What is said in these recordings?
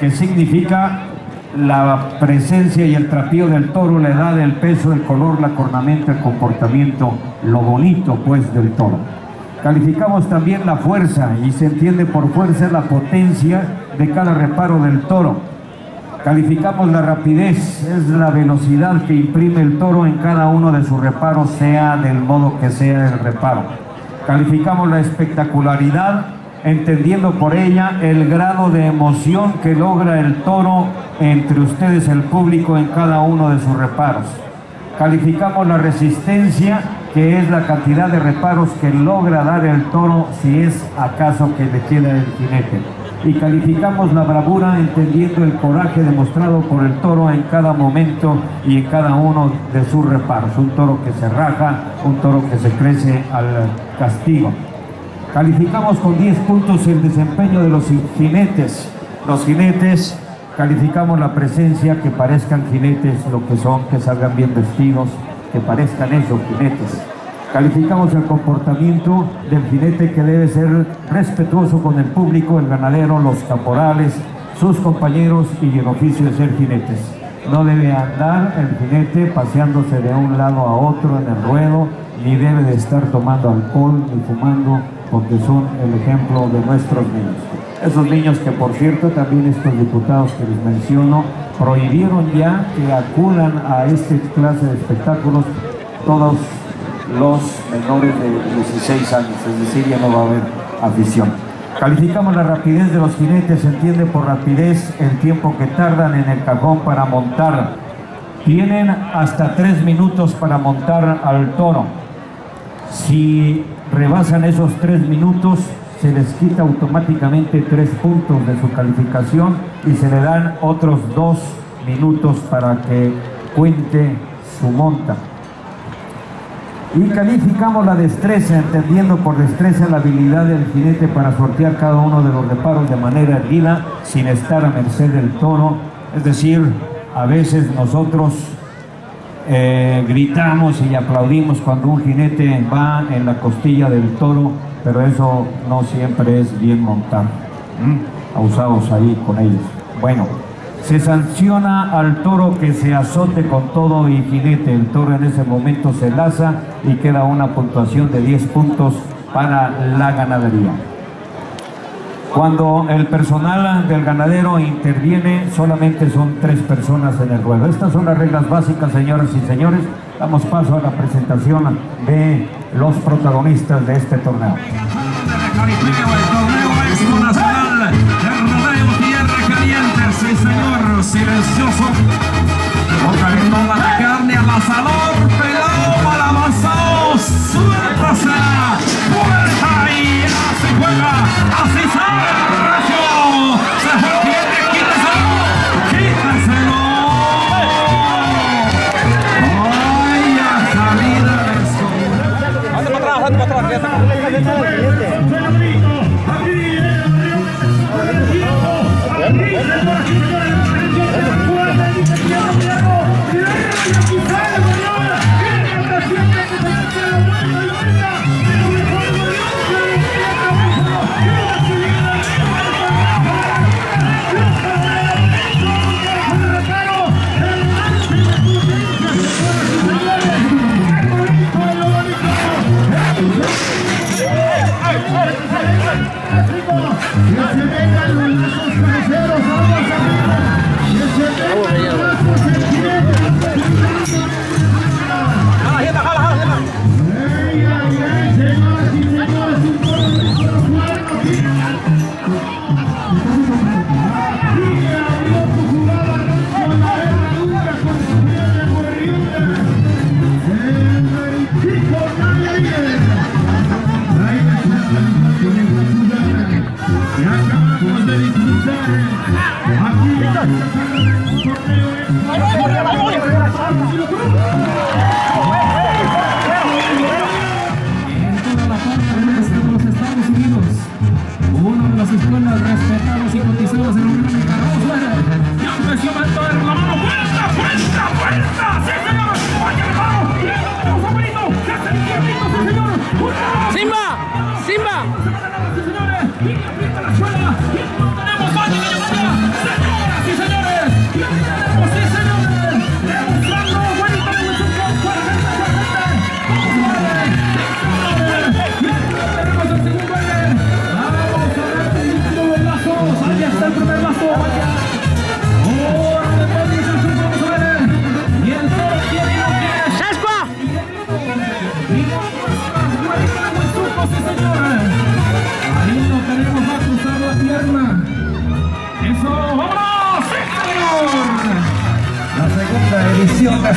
que significa la presencia y el trapío del toro, la edad, el peso, el color, la cornamenta, el comportamiento, lo bonito pues del toro. Calificamos también la fuerza y se entiende por fuerza la potencia de cada reparo del toro. Calificamos la rapidez, es la velocidad que imprime el toro en cada uno de sus reparos, sea del modo que sea el reparo. Calificamos la espectacularidad, entendiendo por ella el grado de emoción que logra el toro entre ustedes, el público, en cada uno de sus reparos. Calificamos la resistencia, que es la cantidad de reparos que logra dar el toro si es acaso que le queda el jinete. Y calificamos la bravura entendiendo el coraje demostrado por el toro en cada momento y en cada uno de sus reparos. Un toro que se raja, un toro que se crece al castigo. Calificamos con 10 puntos el desempeño de los jinetes. Los jinetes calificamos la presencia, que parezcan jinetes lo que son, que salgan bien vestidos, que parezcan esos jinetes. Calificamos el comportamiento del jinete que debe ser respetuoso con el público, el ganadero, los caporales, sus compañeros y el oficio de ser jinetes. No debe andar el jinete paseándose de un lado a otro en el ruedo, ni debe de estar tomando alcohol ni fumando porque son el ejemplo de nuestros niños. Esos niños que por cierto también estos diputados que les menciono prohibieron ya que acudan a este clase de espectáculos todos los menores de 16 años, es decir, ya no va a haber afición. Calificamos la rapidez de los jinetes, se entiende por rapidez el tiempo que tardan en el cajón para montar. Tienen hasta tres minutos para montar al toro. Si rebasan esos tres minutos, se les quita automáticamente tres puntos de su calificación y se le dan otros dos minutos para que cuente su monta. Y calificamos la destreza, entendiendo por destreza la habilidad del jinete para sortear cada uno de los reparos de manera erguida, sin estar a merced del toro. Es decir, a veces nosotros eh, gritamos y aplaudimos cuando un jinete va en la costilla del toro, pero eso no siempre es bien montado. Ausados ahí con ellos. Bueno, se sanciona al toro que se azote con todo y jinete. El toro en ese momento se laza y queda una puntuación de 10 puntos para la ganadería. Cuando el personal del ganadero interviene, solamente son tres personas en el ruedo. Estas son las reglas básicas, señoras y señores. Damos paso a la presentación de los protagonistas de este torneo. Silencioso. La carne al asador, pelado amasado, suéltasela. Se juega. Así sale el. Se fue tiene, quítaselo. Quítaselo. Ay, a salida de eso. Anda para atrás, anda para atrás.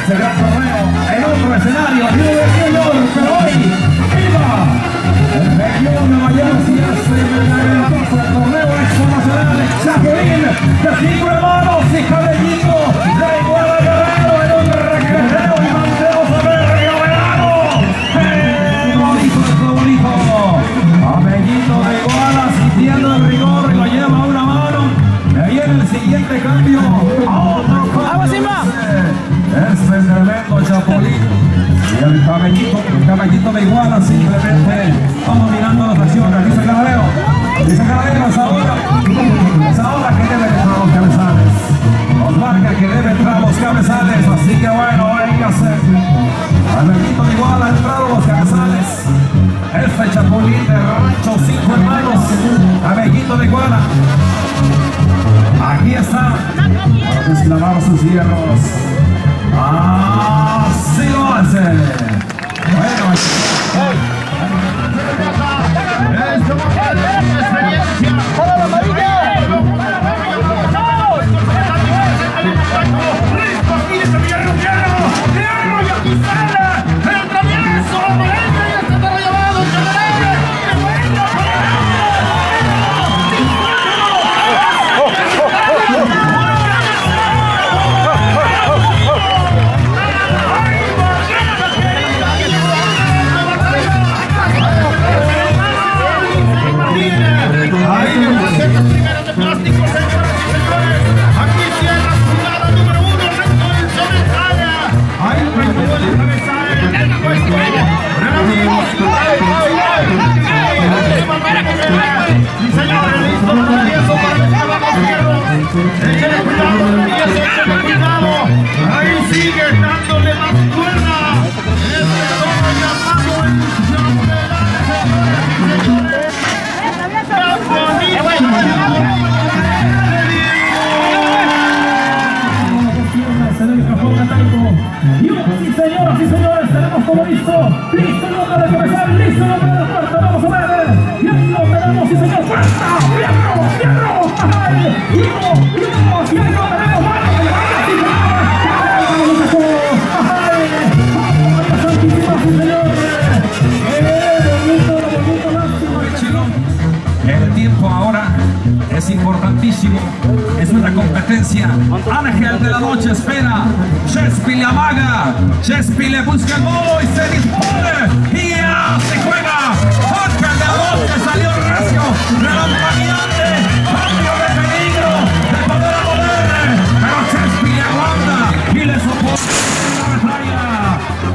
Este gran torneo en otro escenario, Río de Señor, pero hoy, ¡viva! El región de Miami se el torneo exponacional Chapulín, de cinco hermanos y cabellito este tremendo chapulín. El cabellito, el cabellito de iguala simplemente vamos mirando las acciones, dice Ganadero, dice ahora, es ahora que debe entrar los cabezales, nos marca que debe entrar los cabezales, así que bueno, hay que hacer, cabellito de iguala ha entrado los cabezales, este chapulín de rancho, cinco hermanos, cabellito de iguala, aquí está, para sus hierros. Así lo hace. Bueno, ¡Para la señoras y señores, tenemos todo listo. Listo el nombre de cabezal, listo el nombre de la puerta. Vamos a ver. Y lo tenemos, sí, señor. ¡Puerta! ¡Fierro! ¡Fierro! ¡Ay! Chilón. El tiempo ahora es importantísimo. Competencia. Ángel de la noche espera. Chespi le amaga. Chespi le busca el modo y se dispone. Y ya se juega. Ángel de la noche salió recio. Relampagueante. Cambio de peligro. De poder a poder. Pero Chespi le aguanta y le soporta.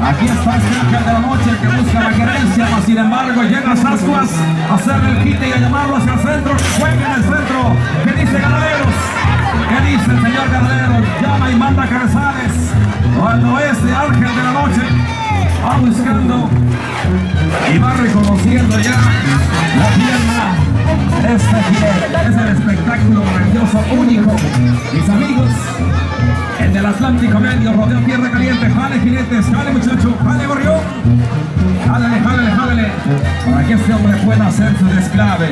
Aquí está este ángel de la noche que busca la querencia, mas sin embargo llega Sascuas a hacerle el quite y a llamarlo hacia el centro. Y va reconociendo ya la pierna. Este es el espectáculo grandioso, único. Mis amigos, el del Atlántico Medio, rodeo tierra caliente, jale jinetes, jale muchacho, jale gorrión. Jálale, jálale, jálale, para que este hombre pueda hacer su desclave.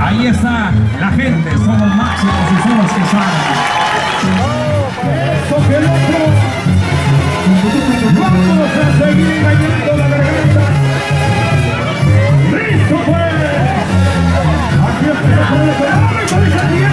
Ahí está la gente, son los máximos y son los que saben. ¡Vamos a seguir la garganta! ¡Listo pues! Aquí con el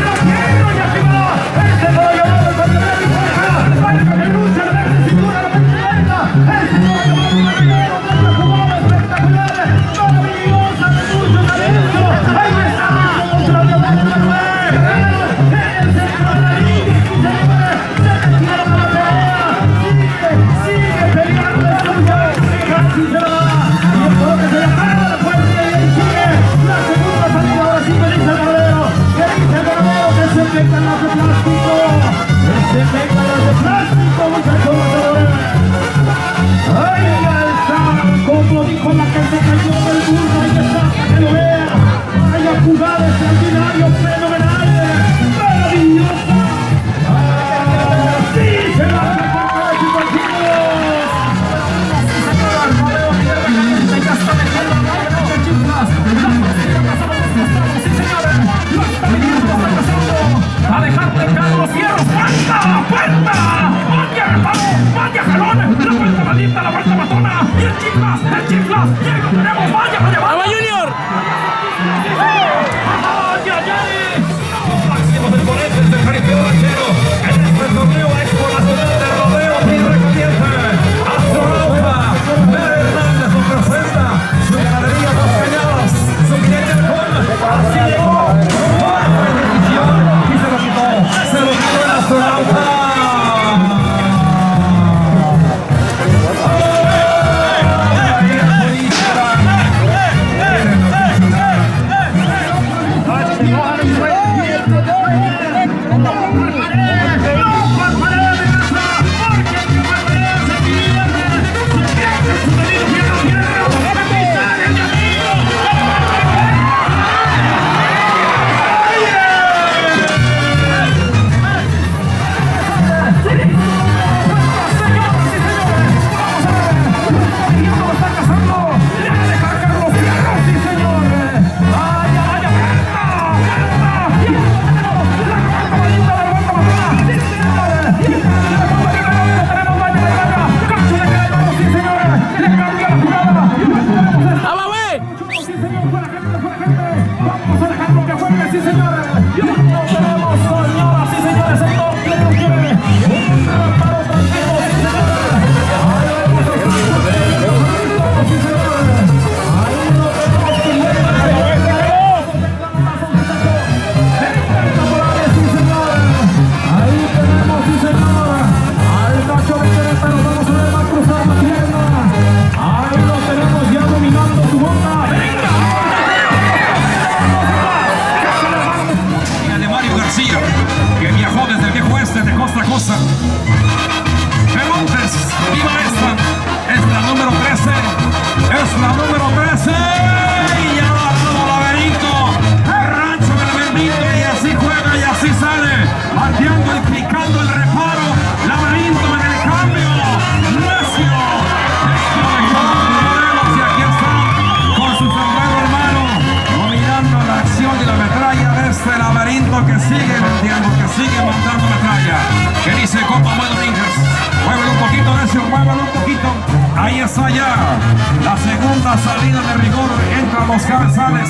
Muévalo un poquito. Ahí está ya. La segunda salida de rigor entra los cabezales.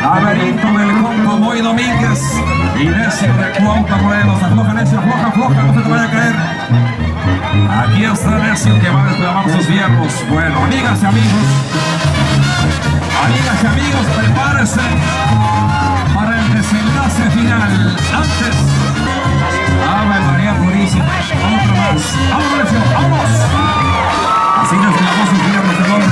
Laberinto del Conto, Moy Domínguez. Inesia de Cuauta Morelos. Afloja, Necio, afloja, afloja, no se te vaya a caer. Aquí está Necio que va a desplazar sus hierros. Bueno, amigas y amigos. Amigas y amigos, prepárense para el desenlace final. Antes. Ave María Purísima, otro más. ¡Vamos, Recio! ¡Vamos! Así nos clavó su tiro, por favor.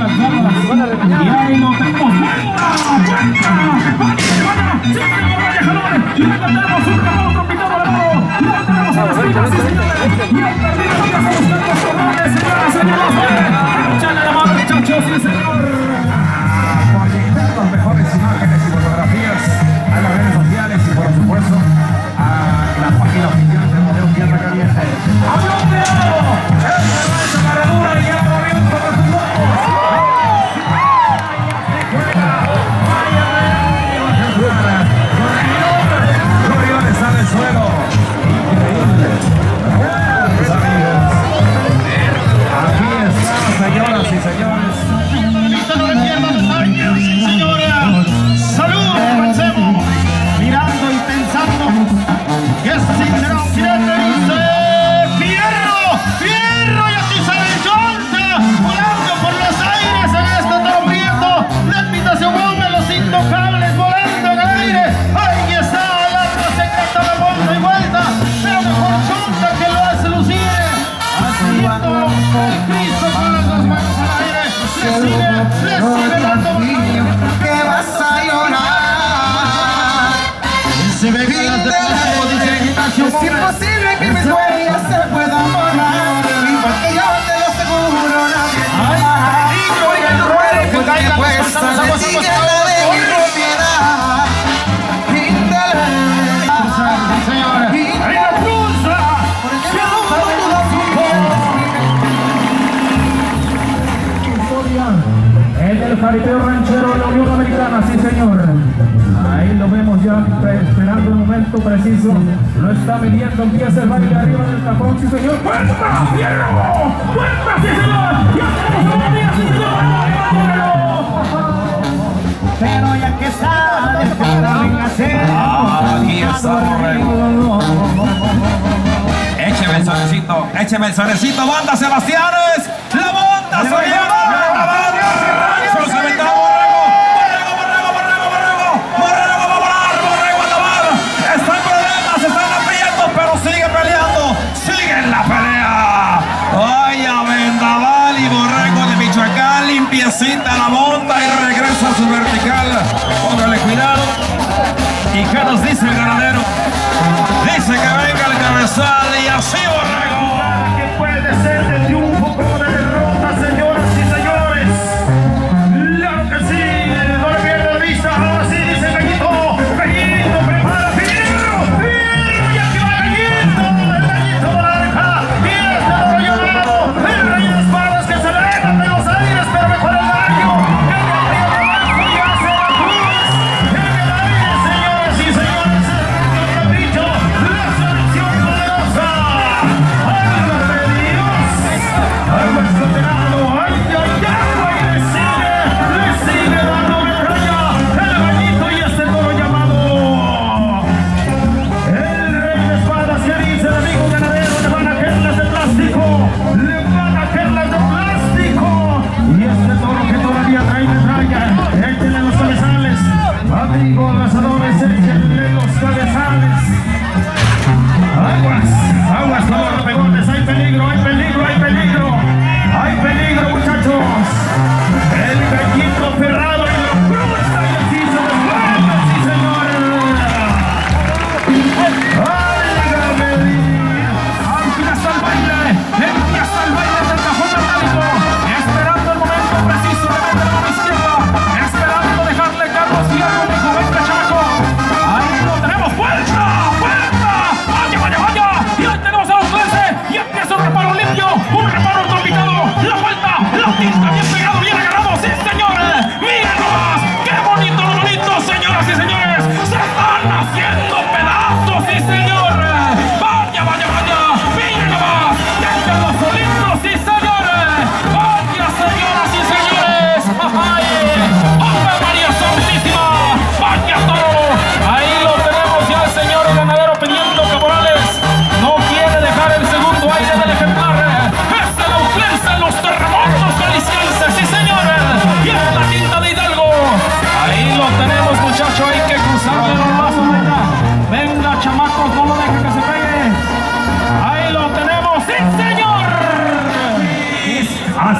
America. momento preciso, lo está midiendo, empieza el baile arriba del tapón, sí señor, ¡cuenta! ¡Fierro! ¡Cuenta, sí señor! ¡Ya tenemos una día, sí señor! Pero ya que está despierta, venga a ser ah, Aquí está, Écheme el sonecito, écheme el sonecito, banda Sebastianes, la banda, señor. Красава!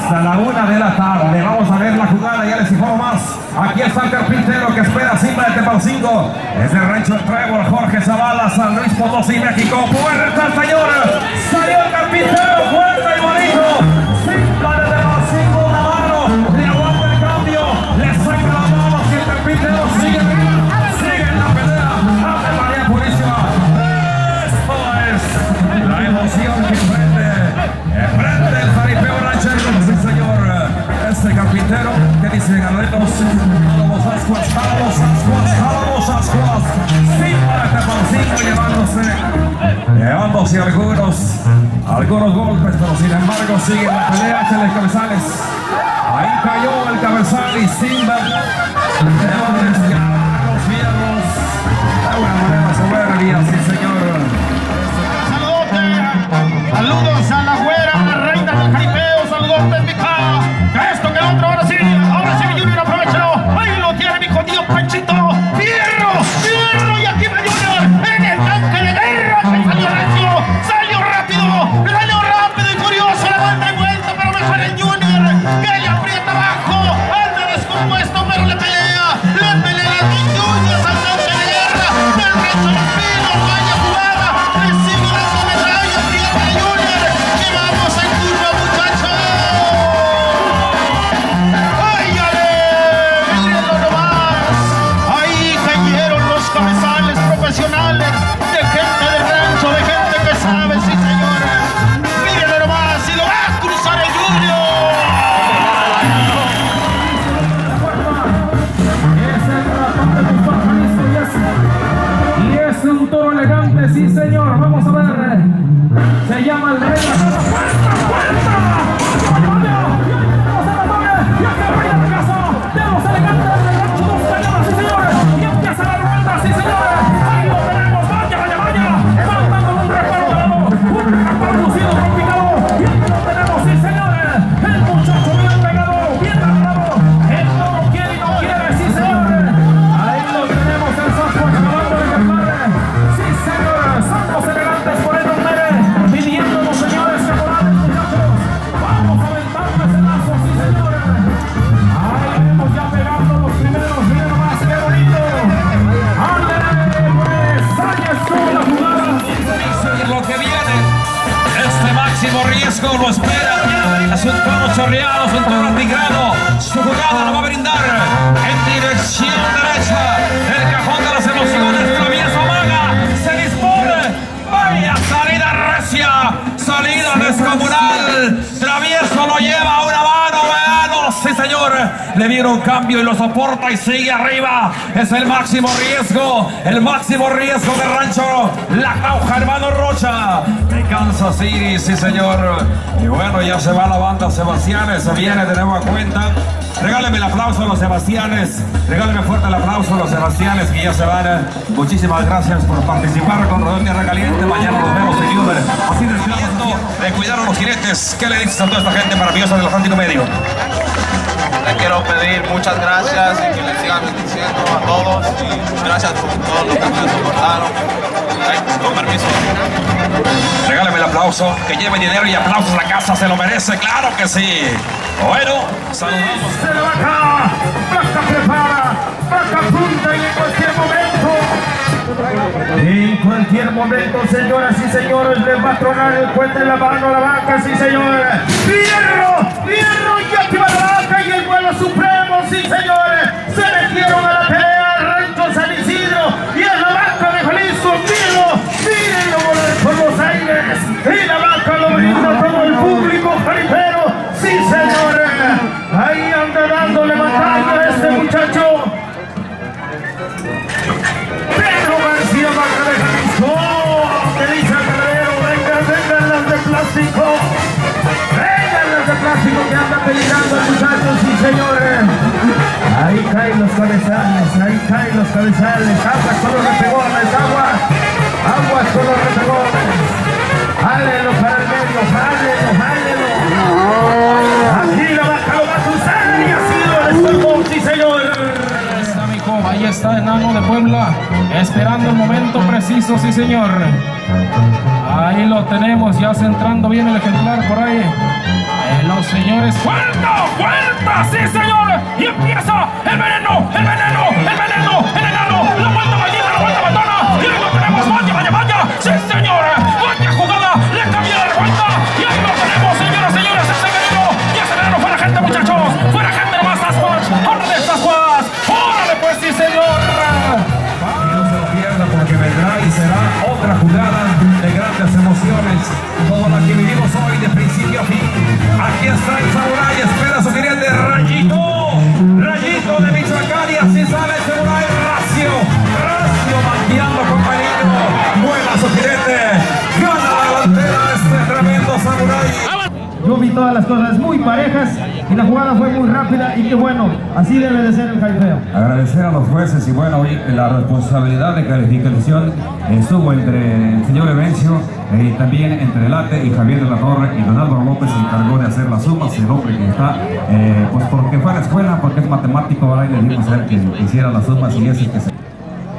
hasta la una de la tarde. Vamos a ver la jugada, ya les informo más. Aquí está el carpintero que espera Simba de Tepalcingo. Es el rancho de Trevor, Jorge Zavala, San Luis Potosí, México. Puerta, señores. Salió el carpintero, fuerte y bonito. manos, vamos ascuas, vamos ascuas, vamos ascuas, sí para llevándose, llevándose algunos, algunos golpes, pero sin embargo sigue la pelea, Cheles Cabezales, ahí cayó el cabezal y Simba, de los fierros, riesgo lo espera. Es un toro chorreado, Le dieron cambio y lo soporta y sigue arriba. Es el máximo riesgo. El máximo riesgo de Rancho La Jauja, hermano Rocha. De Kansas City, sí señor. Y bueno, ya se va la banda Sebastianes. Se viene de nueva cuenta. Regáleme el aplauso a los Sebastianes. Regáleme fuerte el aplauso a los Sebastianes que ya se van. Muchísimas gracias por participar con Rodón Tierra Caliente. Mañana nos vemos en Uber. Así de cuidar a los jinetes. ¿Qué le dices a toda esta gente maravillosa del Atlántico Medio? Le quiero pedir muchas gracias y que le sigan bendiciendo a todos y gracias por todos los que me soportaron. Con permiso. Regálame el aplauso. Que lleve dinero y aplausos a la casa. Se lo merece. Claro que sí. Bueno, saludamos. Se le prepara, Blanca punta y en cualquier momento. En cualquier momento, señoras y señores, les va a tronar el puente en la mano a la vaca, sí señores. ¡Fierro! ¡Fierro! Y activa la vaca y el vuelo supremo, sí señores. Se metieron a la pelea Rancho San Isidro y es la vaca de Jalisco. Mírenlo, mírenlo volar por los aires. Y la vaca lo brinda a todo el público jaripero. Sí señores. Ahí anda dándole batalla a este muchacho. Anda peligrando el muchacho, sí señores. Ahí caen los cabezales, ahí caen los cabezales. Aguas con los repegones, aguas. Aguas con los repegones. Jálelo para el medio, jálelo, jálelo. Aquí la vaca lo va a cruzar y ha sido el escoltón, sí señor. Ahí está Enano de Puebla, esperando el momento preciso, sí señor. Ahí lo tenemos, ya centrando bien el ejemplar por ahí. Los señores, ¡vuelta, vuelta! ¡Sí señor! Y empieza el veneno, el veneno, el veneno, el enano, la vuelta maldita, la vuelta matona. Y lo tenemos, vaya, vaya, vaya. ¡Sí señor! Las cosas muy parejas y la jugada fue muy rápida y qué bueno, así debe de ser el jaripeo. Agradecer a los jueces y bueno, hoy la responsabilidad de calificación estuvo entre el señor Evencio eh, y también entre Late y Javier de la Torre y Don Álvaro López se encargó de hacer las sumas, el hombre que está, eh, pues porque fue a la escuela, porque es matemático, ahora y le dimos a él que hiciera las sumas y es el que se...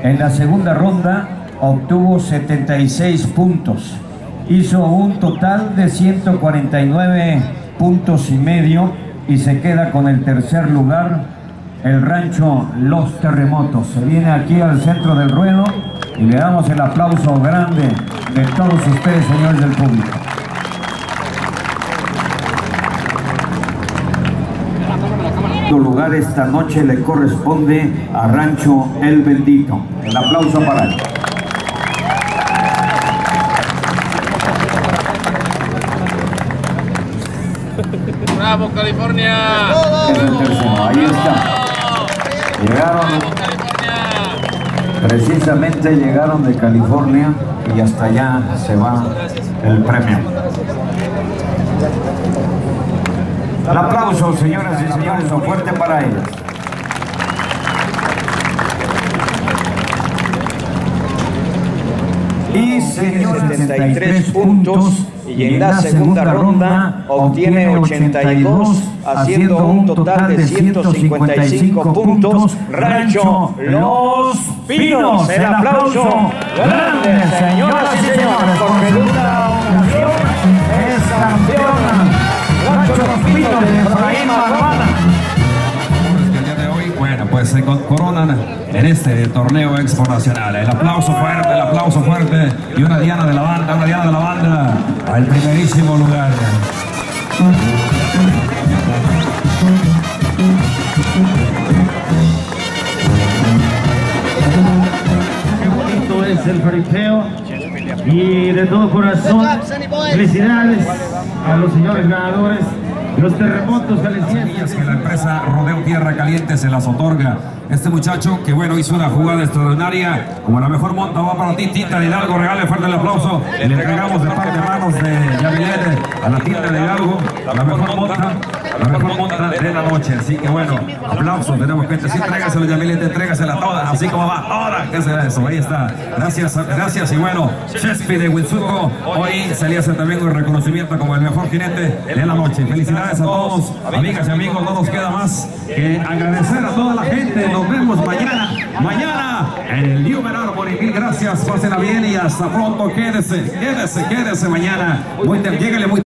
En la segunda ronda obtuvo 76 puntos, hizo un total de 149 puntos y medio y se queda con el tercer lugar el rancho Los Terremotos. Se viene aquí al centro del ruedo y le damos el aplauso grande de todos ustedes, señores del público. lugar esta noche le corresponde a Rancho El Bendito. El aplauso para él. ¡Bravo, California! Es el tercero, ahí está. Llegaron, precisamente llegaron de California y hasta allá se va el premio. El aplauso, señoras y señores, un fuerte para ellos. Y señores, 73 puntos y en la segunda ronda obtiene 82, haciendo un total de 155 puntos. Rancho Los Pinos. El aplauso grande, señoras y señores, porque nunca ocasión es campeona. Rancho Los Pinos de Efraín Marvana. Pues se coronan en este torneo Expo Nacional. El aplauso fuerte, el aplauso fuerte y una diana de la banda, una diana de la banda al primerísimo lugar. Qué bonito es el faripeo y de todo corazón felicidades a los señores ganadores los terremotos jaliscienses que la empresa Rodeo Tierra Caliente se las otorga. Este muchacho que bueno hizo una jugada extraordinaria, como la mejor monta va para ti, Tinta de Hidalgo, regale fuerte el aplauso. Le entregamos de parte de manos de Yamilet a la Tinta de Hidalgo, la mejor monta, la mejor monta de la noche. Así que bueno, aplausos, tenemos que sí, trégaselo Yamilet, entrégasela toda, así como va, ahora, ¿qué será eso? Ahí está. Gracias, gracias y bueno, Chespi de Winsuko, hoy se le hace también un reconocimiento como el mejor jinete de la noche. Felicidades a todos, amigas y amigos, no nos queda más que agradecer a toda la gente. Nos vemos mañana, mañana en el New Arbor y mil gracias, pásenla bien y hasta pronto, quédese, quédese, quédese mañana. Muy, lléguele muy